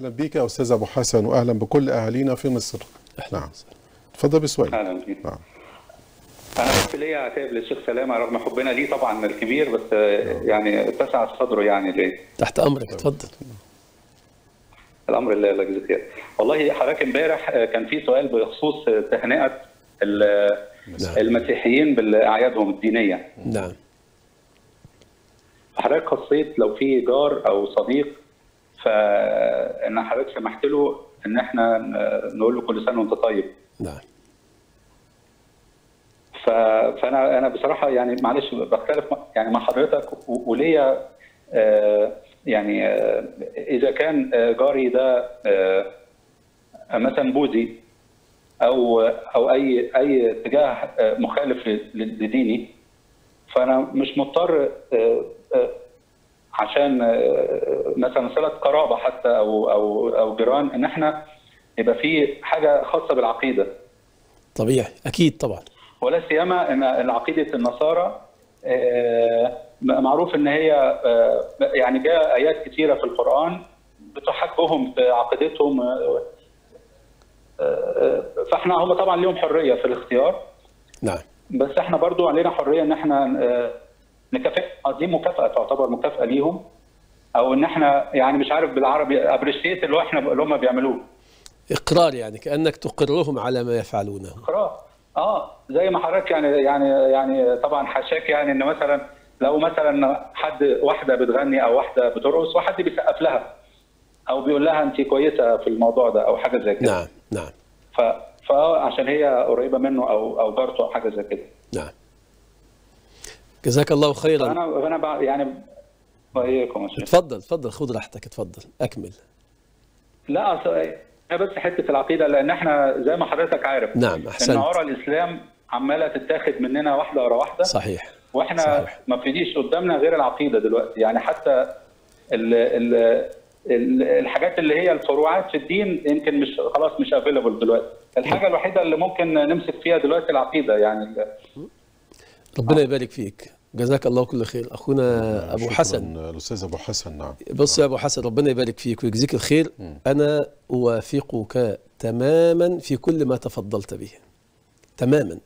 أهلا بيك يا أستاذ أبو حسن واهلا بكل أهالينا في مصر. نعم تفضل بسؤال. أهلا بيك نعم. أنا بس ليا عتاب للشيخ سلامة رغم حبنا ليه طبعا الكبير بس آه، يعني اتسع صدره يعني ليه؟ تحت أمرك. اتفضل الأمر لله لا يجزي خير. والله حضرتك امبارح كان في سؤال بخصوص تهنئة ال- المسيحيين بالأعيادهم الدينية. نعم. حضرتك خصيت لو في جار أو صديق فإن حضرتك سمحت له إن إحنا نقول له كل سنة وأنت طيب. نعم. ف- فأنا أنا بصراحة يعني معلش بختلف يعني مع حضرتك وليا آه، يعني آه، إذا كان آه، جاري ده مثلا بوذي أو أو أي أي اتجاه مخالف لديني فأنا مش مضطر عشان آه، مثلا صلة قرابة حتى أو أو أو جيران إن إحنا يبقى في حاجة خاصة بالعقيدة. طبيعي. أكيد طبعا. ولا سيما إن عقيدة النصارى آه، معروف إن هي آه، يعني جاء آيات كثيره في القرآن بتحبهم في عقيدتهم فإحنا هم طبعا ليهم حرية في الاختيار. نعم. بس إحنا برضو علينا حرية إن إحنا نكافئ دي مكافأة تعتبر مكافأة ليهم أو إن إحنا يعني مش عارف بالعربي ابريشيت اللي إحنا اللي هم بيعملوه. إقرار يعني كأنك تقرهم على ما يفعلونه. خلاص آه زي ما حضرتك يعني يعني يعني طبعا حشاك يعني إن مثلا لو مثلا حد واحدة بتغني أو واحدة بترقص وحد بيسقف لها أو بيقول لها انت كويسة في الموضوع ده أو حاجة زي كده. نعم نعم. ف فعشان هي قريبة منه أو أو جارته أو حاجة زي كده. نعم. جزاك الله خيرا. فانا بع- يعني واياكم اتفضل اتفضل خذ راحتك اتفضل أكمل. لا هي بس حتة العقيدة لأن إحنا زي ما حضرتك عارف نعم، إن أحسنت. عرى الإسلام عمالة تتاخد مننا واحدة ورا واحدة. صحيح وإحنا صحيح. ما فيش قدامنا غير العقيدة دلوقتي. يعني حتى ال ال ال الحاجات اللي هي الفروعات في الدين يمكن مش خلاص مش افيلبل دلوقتي. الحاجة الوحيدة اللي ممكن نمسك فيها دلوقتي العقيدة يعني ربنا يبارك فيك. جزاك الله كل خير. أخونا أبو شكراً. حسن. الأستاذ أبو حسن نعم. بص يا أبو حسن ربنا يبارك فيك ويجزيك الخير. أنا أوافقك تماما في كل ما تفضلت به. تماما.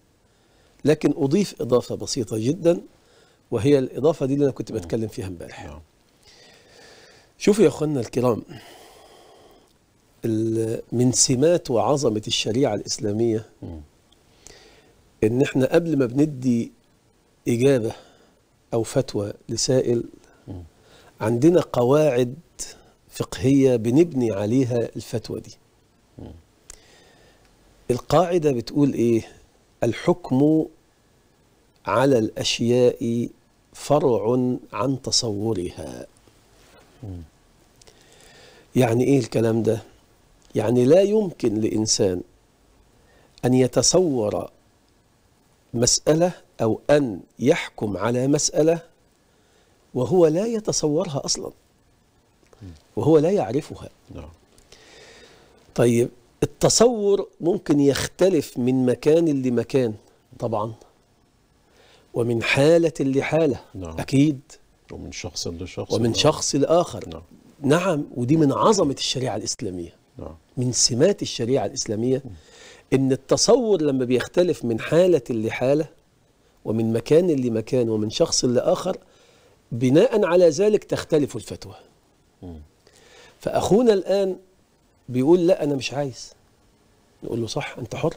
لكن أضيف إضافة بسيطة جدا وهي الإضافة دي اللي أنا كنت بتكلم فيها امبارح. نعم. شوفوا يا اخواننا الكرام ال- من سمات وعظمة الشريعة الإسلامية إن إحنا قبل ما بندي إجابة أو فتوى لسائل عندنا قواعد فقهية بنبني عليها الفتوى دي. القاعدة بتقول إيه؟ الحكم على الأشياء فرع عن تصورها. يعني إيه الكلام ده؟ يعني لا يمكن لإنسان أن يتصور مسألة أو أن يحكم على مسألة وهو لا يتصورها أصلا. وهو لا يعرفها. نعم. طيب التصور ممكن يختلف من مكان لمكان طبعا ومن حالة لحالة نعم. أكيد. ومن شخص لشخص. ومن نعم. شخص لآخر. نعم. نعم ودي من عظمة الشريعة الإسلامية. نعم. من سمات الشريعة الإسلامية إن التصور لما بيختلف من حالة لحالة ومن مكان لمكان ومن شخص لآخر بناء على ذلك تختلف الفتوى. فأخونا الآن بيقول لا أنا مش عايز. نقول له صح أنت حر.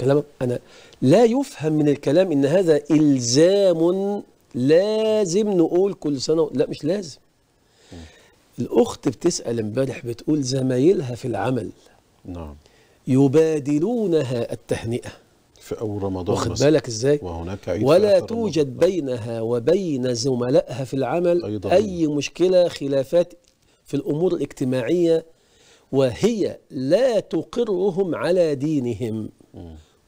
كلامك أنا لا يفهم من الكلام إن هذا إلزام لازم نقول كل سنة لا مش لازم. الأخت بتسأل امبارح بتقول زمايلها في العمل نعم. يبادلونها التهنئة. في أول رمضان واخد. بالك إزاي؟ وهناك عيد ولا توجد رمضان. بينها وبين زملائها في العمل أيضاً. أي مشكلة خلافات في الأمور الاجتماعية وهي لا تقرهم على دينهم.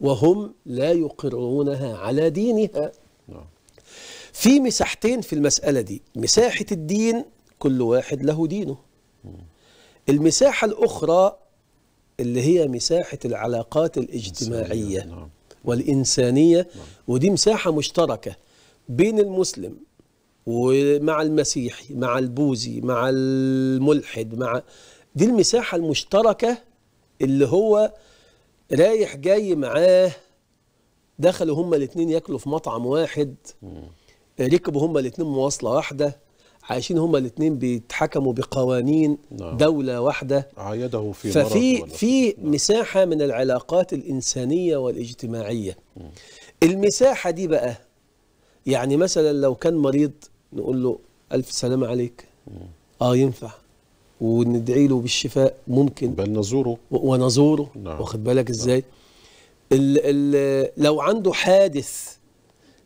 وهم لا يقرونها على دينها. نعم. في مساحتين في المسألة دي. مساحة الدين كل واحد له دينه. المساحة الأخرى اللي هي مساحة العلاقات الاجتماعية. نعم. والإنسانية ودي مساحة مشتركة بين المسلم ومع المسيحي مع البوذي مع الملحد مع دي المساحة المشتركة اللي هو رايح جاي معاه دخلوا هما الاتنين ياكلوا في مطعم واحد ركبوا هما الاتنين مواصلة واحدة عايشين هما الاتنين بيتحكموا بقوانين نعم. دولة واحدة. عايده في ففي في مساحة من العلاقات الإنسانية والاجتماعية. المساحة دي بقى يعني مثلا لو كان مريض نقول له ألف سلامة عليك. آه ينفع. وندعي له بالشفاء ممكن. بل نزوره. ونزوره. نعم. واخد بالك إزاي؟ ال ال لو عنده حادث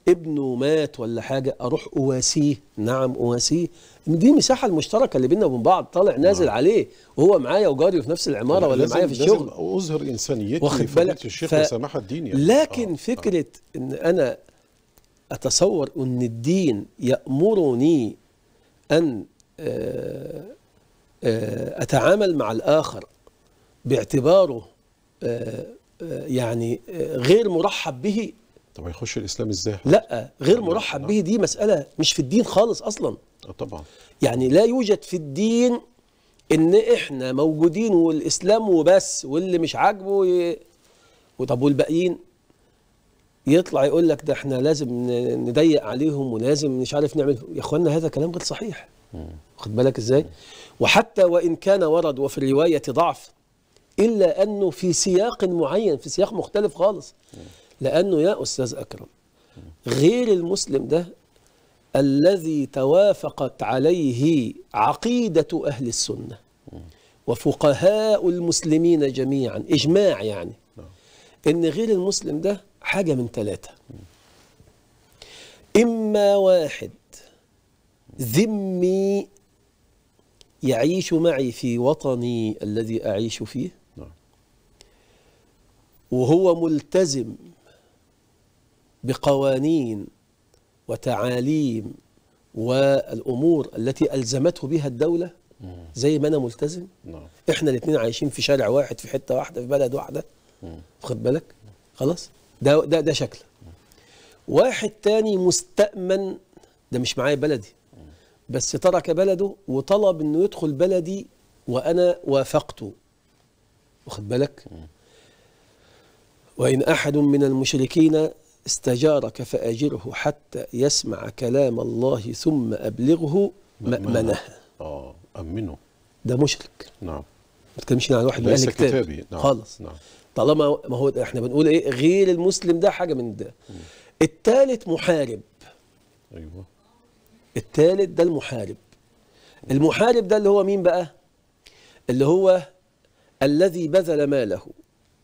ابنه مات ولا حاجة أروح أواسيه نعم أواسيه دي المساحة المشتركة اللي بيننا وبين بعض طالع نازل نعم. عليه وهو معايا وجاري في نفس العمارة ولا لازم- معايا في لازم الشغل أظهر إنسانيتي واخد فضيلة بالك الشيخ ف- وسماحه الدين يعني. لكن آه. فكرة إن أنا أتصور إن الدين يأمرني أن آه، آه، أتعامل مع الآخر باعتباره آه، آه، يعني آه، غير مرحب به طب هيخش الإسلام إزاي؟ لا غير مرحب. به دي مسألة مش في الدين خالص أصلا. آه طبعا. يعني لا يوجد في الدين إن إحنا موجودين والإسلام وبس واللي مش عاجبه ي... وطب والباقيين؟ يطلع يقول لك ده إحنا لازم نضيق عليهم ولازم مش عارف نعمل يا إخوانا هذا كلام غير صحيح. واخد بالك إزاي؟ وحتى وإن كان ورد وفي الرواية ضعف إلا أنه في سياق معين في سياق مختلف خالص. لأنه يا أستاذ أكرم غير المسلم ده الذي توافقت عليه عقيدة أهل السنة وفقهاء المسلمين جميعا إجماع يعني إن غير المسلم ده حاجة من ثلاثة إما واحد ذمي يعيش معي في وطني الذي أعيش فيه نعم. وهو ملتزم بقوانين وتعاليم والأمور التي ألزمته بها الدولة زي ما أنا ملتزم. نعم. إحنا الاثنين عايشين في شارع واحد في حتة واحدة في بلد واحدة. واخد بالك؟ خلاص؟ ده ده ده شكل. واحد تاني مستأمن ده مش معايا بلدي بس ترك بلده وطلب إنه يدخل بلدي وأنا وافقته. واخد بالك؟ وإن أحد من المشركين استجارك فأجره حتى يسمع كلام الله ثم أبلغه مأمنه. آه أمنه. ده مشرك. نعم. ما تتكلمش عن واحد من أهل الكتاب كتابي. نعم خالص. نعم. طالما ما هو إحنا بنقول إيه غير المسلم ده حاجة من ده. الثالث محارب. أيوه. الثالث ده المحارب. المحارب ده اللي هو مين بقى؟ اللي هو الذي بذل ماله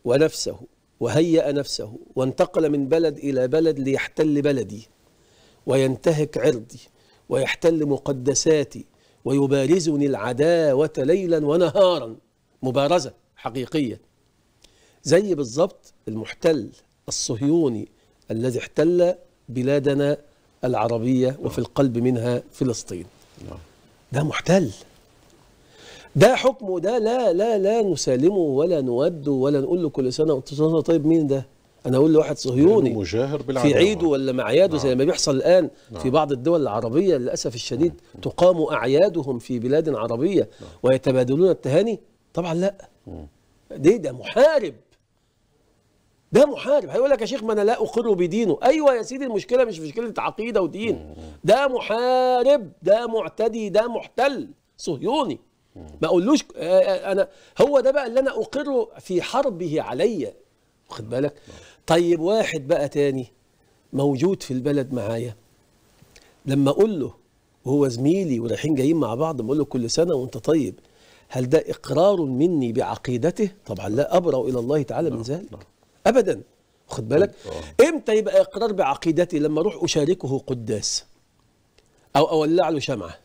ونفسه وهيأ نفسه وانتقل من بلد إلى بلد ليحتل بلدي وينتهك عرضي ويحتل مقدساتي ويبارزني العداوة ليلا ونهارا مبارزة حقيقية. زي بالضبط المحتل الصهيوني الذي احتل بلادنا العربية وفي القلب منها فلسطين. نعم. ده محتل. ده حكمه ده لا لا لا نسالمه ولا نوده ولا نقول له كل سنة وانت سنه طيب مين ده؟ أنا أقول له واحد لأنه صهيوني مجاهر بالعداوة. في عيده ولا مع اعياده زي نعم. ما بيحصل الآن في نعم. بعض الدول العربية للأسف الشديد تقام أعيادهم في بلاد عربية ويتبادلون التهاني؟ طبعا لا. ده ده محارب. ده محارب. هيقول لك يا شيخ ما أنا لا أقر بدينه. أيوه يا سيدي المشكلة مش مشكلة عقيدة ودين. ده محارب ده معتدي ده محتل. صهيوني. ما اقولوش آه، آه، أنا هو ده بقى اللي أنا اقره في حربه عليا. واخد بالك؟ طيب واحد بقى تاني موجود في البلد معايا. لما أقول له وهو زميلي ورايحين جايين مع بعض بقول له كل سنة وانت طيب هل ده اقرار مني بعقيدته؟ طبعا لا أبرأ إلى الله تعالى من ذلك. ابدا. خد بالك؟ آه. إمتى يبقى اقرار بعقيدتي؟ لما أروح أشاركه قداس أو أولع له شمعة.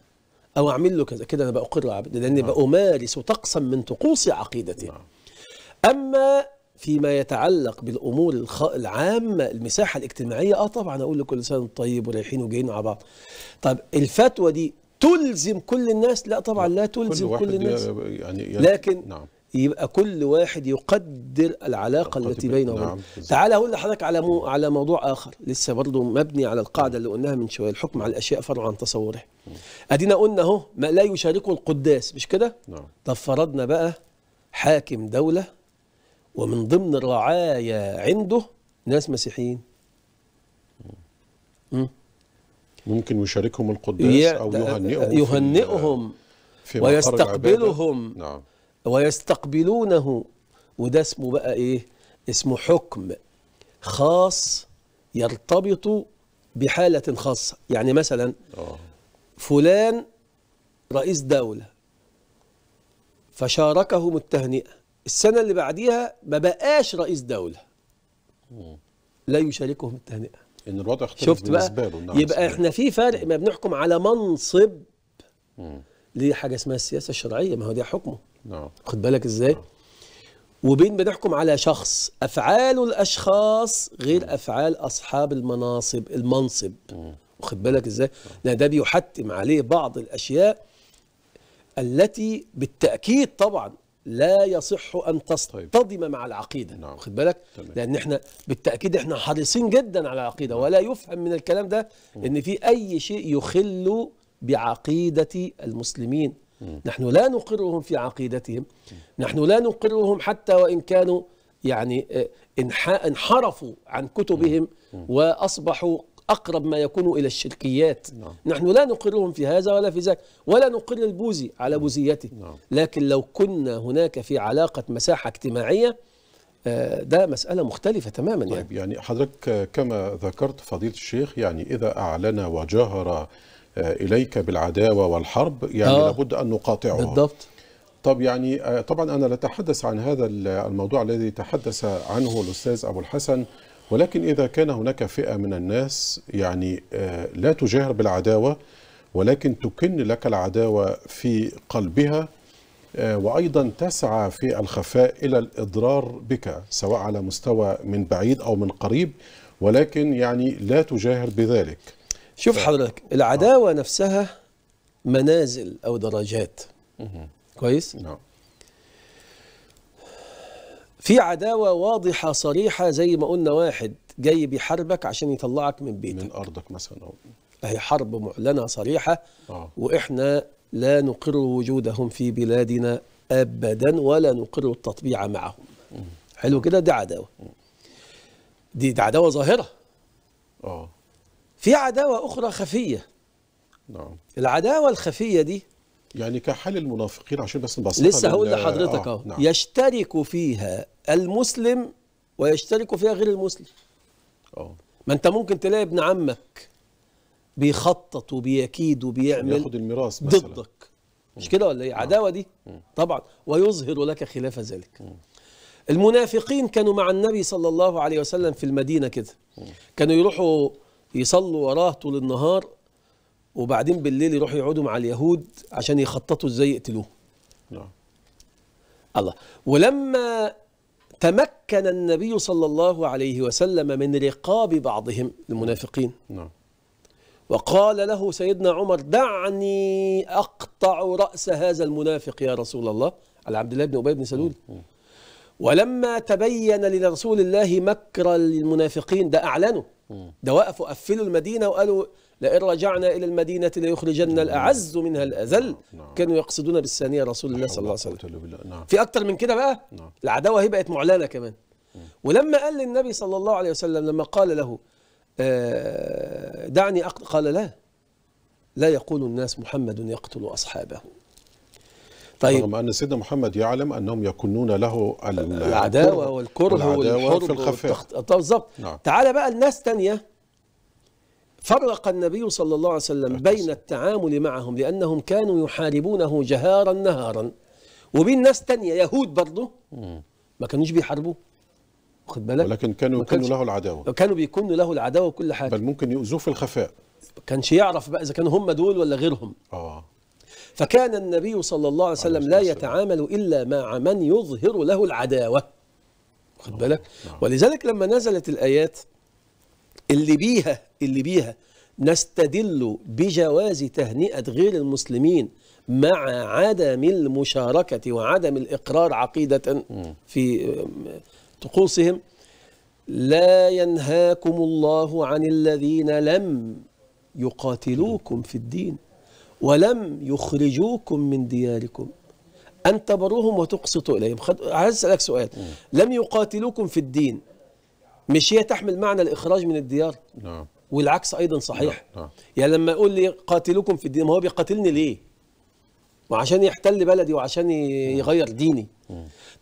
أو أعمل له كذا. كده أنا عبد لأني بأمارس طقسا من طقوس عقيدتي. نعم. أما فيما يتعلق بالأمور. العامة المساحة الاجتماعية آه طبعا أقول له كل سنه طيب ورايحين وجايين مع بعض. طب الفتوى دي تلزم كل الناس؟ لا طبعا لا كل تلزم واحد كل الناس يعني ي- لكن نعم. يبقى كل واحد يقدر العلاقة التي بين- بينه وبينه نعم،. تعال أقول لحضرتك على مو على موضوع آخر لسه برضه مبني على القاعدة اللي قلناها من شوية الحكم على الأشياء فرع عن تصوره أدينا قلنا أهو ما لا يشاركه القداس مش كده؟ نعم طب فرضنا بقى حاكم دولة ومن ضمن الرعايا عنده ناس مسيحيين مم. ممكن يشاركهم القداس أو يهنئهم يهنئهم. ويستقبلهم نعم ويستقبلونه. وده اسمه بقى إيه؟ اسمه حكم خاص يرتبط بحالة خاصة. يعني مثلا آه. فلان رئيس دولة فشاركهم التهنئة. السنة اللي بعديها ما بقاش رئيس دولة. لا يشاركهم التهنئة. إن الوضع اختلف شفت بقى؟ له. نعم يبقى. إحنا في فرق ما بنحكم على منصب مم. ليه حاجة اسمها السياسة الشرعية؟ ما هو دي حكمه. نعم. خد بالك إزاي؟ وبين بنحكم على شخص. أفعال الأشخاص غير أفعال أصحاب المناصب المنصب. واخد بالك إزاي؟ لأن ده بيحتم عليه بعض الأشياء التي بالتأكيد طبعا لا يصح أن تصطدم مع العقيدة. نعم. واخد بالك؟ تمام. لأن إحنا بالتأكيد إحنا حريصين جدا على العقيدة. ولا يفهم من الكلام ده إن في أي شيء يخل بعقيدة المسلمين. نحن لا نقرهم في عقيدتهم. نحن لا نقرهم حتى وإن كانوا يعني آه، انح- انحرفوا عن كتبهم وأصبحوا أقرب ما يكون إلى الشركيات. نعم. نحن لا نقرهم في هذا ولا في ذاك ولا نقر البوذي على بوذيته. نعم. لكن لو كنا هناك في علاقة مساحة اجتماعية آه، ده مسألة مختلفة تماما يعني. طيب يعني حضرتك كما ذكرت فضيلة الشيخ يعني إذا أعلن وجاهر آه، إليك بالعداوة والحرب يعني آه. لابد أن نقاطعه بالضبط. طب يعني آه، طبعا أنا لا أتحدث عن هذا الموضوع الذي تحدث عنه الأستاذ أبو الحسن ولكن إذا كان هناك فئة من الناس يعني آه، لا تجاهر بالعداوة ولكن تكن لك العداوة في قلبها آه، وأيضا تسعى في الخفاء إلى الإضرار بك سواء على مستوى من بعيد أو من قريب ولكن يعني لا تجاهر بذلك. شوف حضرتك العداوة نفسها منازل أو درجات. كويس؟ نعم. في عداوة واضحة صريحة زي ما قلنا واحد جاي بيحاربك عشان يطلعك من بيتك. من أرضك مثلا. أو هي حرب معلنة صريحة آه. وإحنا لا نقر وجودهم في بلادنا ابدا ولا نقر التطبيع معهم. حلو كده؟ دي عداوة. دي, دي عداوة ظاهرة. آه. في عداوة أخرى خفية. نعم. العداوة الخفية دي يعني كحال المنافقين عشان بس نبسطها لسه هقول لحضرتك آه، أهو. نعم. يشترك فيها المسلم ويشترك فيها غير المسلم. آه. ما أنت ممكن تلاقي ابن عمك بيخطط وبيكيد وبيعمل ياخد الميراث مثلا. ضدك. مش كده ولا إيه؟ عداوة دي؟ طبعا. ويظهر لك خلاف ذلك. المنافقين كانوا مع النبي صلى الله عليه وسلم في المدينة كده. كانوا يروحوا يصلوا وراه طول النهار وبعدين بالليل يروحوا يقعدوا مع اليهود عشان يخططوا إزاي يقتلوه. نعم. الله. ولما تمكن النبي صلى الله عليه وسلم من رقاب بعضهم المنافقين نعم. وقال له سيدنا عمر دعني أقطع رأس هذا المنافق يا رسول الله. على عبد الله بن أبي بن سلول. ولما تبين لرسول الله مكر المنافقين ده أعلنوا. ده وقفوا قفلوا المدينة وقالوا لئن رجعنا إلى المدينة ليخرجن الأعز منها الأذل. نعم. كانوا يقصدون بالثانية رسول الله صلى الله عليه وسلم. نعم. في أكتر من كده بقى؟ نعم. العداوة هي بقت معلنة كمان. ولما قال للنبي صلى الله عليه وسلم لما قال له آه، دعني أقتل قال لا. لا يقول الناس محمد يقتل أصحابه. طيب. رغم أن سيدنا محمد يعلم أنهم يكونون له ال- العداوة والكره والحرب في الخفاء. والتخت- بالظبط. نعم. تعال بقى الناس تانية. فرق النبي صلى الله عليه وسلم بين التعامل معهم لأنهم كانوا يحاربونه جهارا نهارا. وبين ناس تانية يهود برضه ما كانوش بيحاربوه واخد بالك؟ ولكن كانوا يكونوا له العداوة. كانوا بيكونوا له العداوة وكل حاجة. بل ممكن يؤذوه في الخفاء. ما كانش يعرف بقى إذا كانوا هم دول ولا غيرهم. آه. فكان النبي صلى الله عليه وسلم لا. يتعامل إلا مع من يظهر له العداوة خد بالك نعم. ولذلك لما نزلت الآيات اللي بيها اللي بيها نستدل بجواز تهنئة غير المسلمين مع عدم المشاركة وعدم الإقرار عقيدة في طقوسهم لا ينهاكم الله عن الذين لم يقاتلوكم في الدين ولم يخرجوكم من دياركم. أن تبروهم وتقسطوا إليهم. خد... عايز أسألك سؤال. لم يقاتلوكم في الدين. مش هي تحمل معنى الإخراج من الديار؟ نعم. والعكس أيضا صحيح. نعم، نعم. يعني لما يقول لي قاتلوكم في الدين ما هو بيقاتلني ليه؟ وعشان يحتل بلدي وعشان يغير ديني.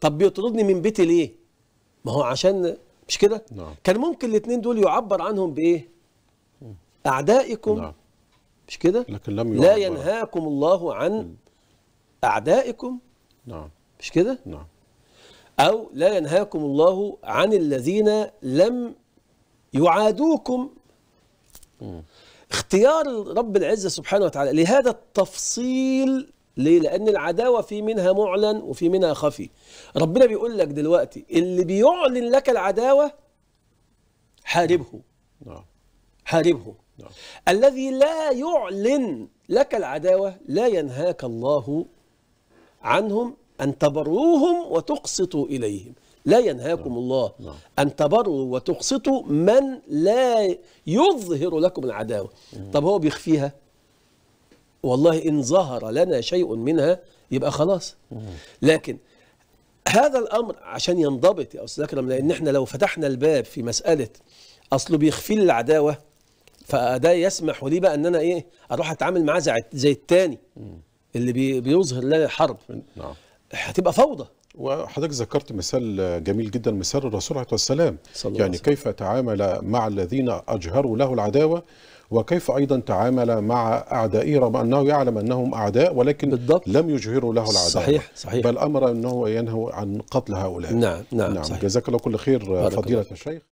طب بيطردني من بيتي ليه؟ ما هو عشان مش كده؟ نعم. كان ممكن الاثنين دول يعبر عنهم بإيه؟ أعدائكم نعم. مش كده؟ لكن لم لا. ينهاكم الله عن أعدائكم. نعم. مش كده؟ نعم. أو لا ينهاكم الله عن الذين لم يعادوكم. اختيار رب العزة سبحانه وتعالى لهذا التفصيل ليه؟ لأن العداوة في منها معلن وفي منها خفي. ربنا بيقول لك دلوقتي اللي بيعلن لك العداوة حاربه. نعم. حاربه. نعم. الذي لا يعلن لك العداوة لا ينهاك الله عنهم أن تبروهم وتقسطوا إليهم. لا ينهاكم الله نعم. أن تبروا وتقسطوا من لا يظهر لكم العداوة. طب هو بيخفيها؟ والله إن ظهر لنا شيء منها يبقى خلاص. لكن هذا الأمر عشان ينضبط يا أستاذ أكرم لأن إحنا لو فتحنا الباب في مسألة اصله بيخفي لي العداوة فده يسمح لي بقى إن أنا إيه أروح أتعامل معاه زي زي التاني اللي بي بيظهر لنا الحرب نعم. هتبقى فوضى. وحضرتك ذكرت مثال جميل جدا مثال الرسول عليه السلام صلى يعني وسلم. كيف تعامل مع الذين أجهروا له العداوة وكيف أيضا تعامل مع أعدائه رغم أنه يعلم أنهم أعداء ولكن بالضبط. لم يجهروا له العداوة. صحيح، صحيح. بل أمر أنه ينهوا عن قتل هؤلاء. نعم نعم, نعم. صحيح. جزاك الله كل خير الله. الشيخ.